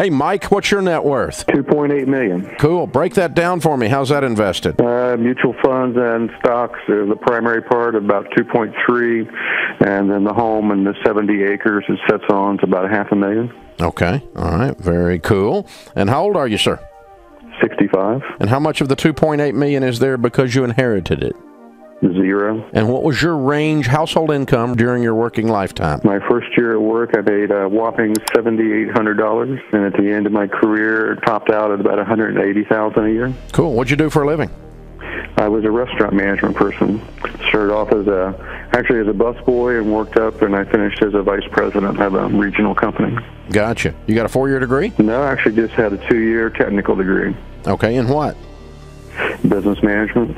Hey, Mike, what's your net worth? 2.8 million. Cool. Break that down for me. How's that invested? Uh, mutual funds and stocks are the primary part, about 2.3, and then the home and the 70 acres it sits on is about a half a million. Okay. All right. Very cool. And how old are you, sir? 65. And how much of the 2.8 million is there because you inherited it? Zero. And what was your range household income during your working lifetime? My first year at work, I made a whopping $7,800, and at the end of my career, topped out at about 180,000 a year. Cool. What'd you do for a living? I was a restaurant management person. Started off as a actually as a busboy and worked up, and I finished as a vice president of a regional company. Gotcha. You got a four-year degree? No, I actually just had a two-year technical degree, Okay. In what? business management.